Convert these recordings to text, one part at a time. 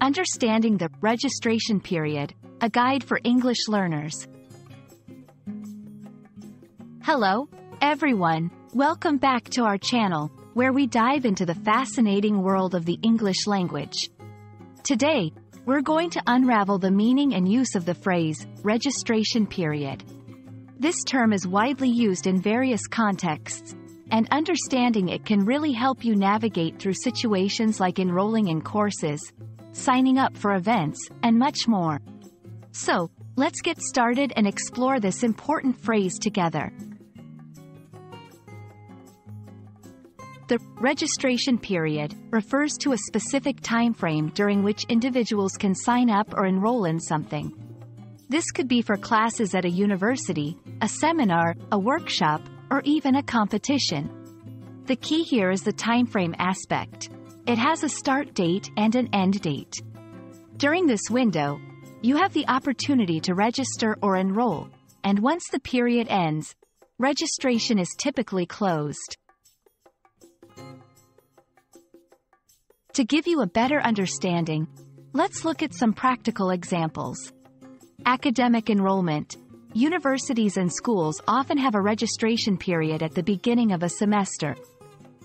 Understanding the Registration Period, a guide for English learners. Hello, everyone. Welcome back to our channel, where we dive into the fascinating world of the English language. Today, we're going to unravel the meaning and use of the phrase, registration period. This term is widely used in various contexts, and understanding it can really help you navigate through situations like enrolling in courses, signing up for events, and much more. So, let's get started and explore this important phrase together. The registration period refers to a specific time frame during which individuals can sign up or enroll in something. This could be for classes at a university, a seminar, a workshop, or even a competition. The key here is the time frame aspect. It has a start date and an end date. During this window, you have the opportunity to register or enroll, and once the period ends, registration is typically closed. To give you a better understanding, let's look at some practical examples. Academic enrollment. Universities and schools often have a registration period at the beginning of a semester.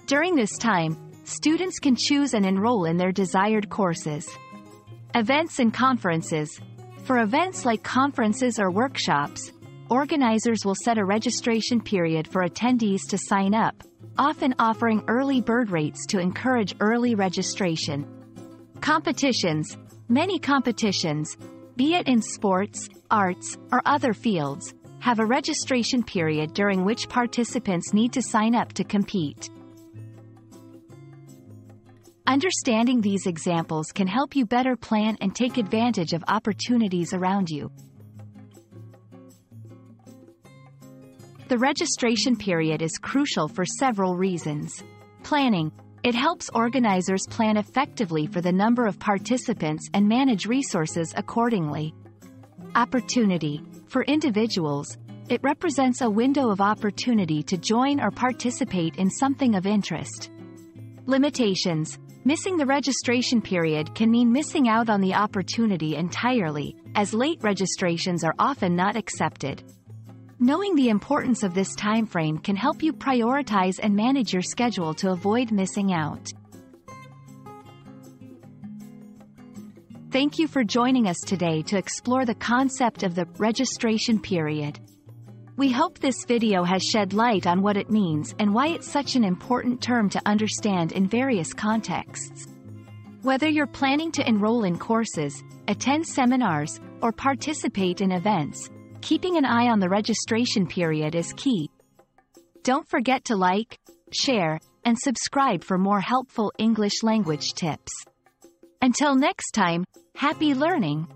During this time, students can choose and enroll in their desired courses. Events and conferences. For events like conferences or workshops, organizers will set a registration period for attendees to sign up, often offering early bird rates to encourage early registration. Competitions. Many competitions, be it in sports, arts, or other fields, have a registration period during which participants need to sign up to compete. Understanding these examples can help you better plan and take advantage of opportunities around you. The registration period is crucial for several reasons. Planning. It helps organizers plan effectively for the number of participants and manage resources accordingly. Opportunity. For individuals, it represents a window of opportunity to join or participate in something of interest. Limitations. Missing the registration period can mean missing out on the opportunity entirely, as late registrations are often not accepted. Knowing the importance of this time frame can help you prioritize and manage your schedule to avoid missing out. Thank you for joining us today to explore the concept of the registration period. We hope this video has shed light on what it means and why it's such an important term to understand in various contexts. Whether you're planning to enroll in courses, attend seminars, or participate in events, keeping an eye on the registration period is key. Don't forget to like, share, and subscribe for more helpful English language tips. Until next time, happy learning!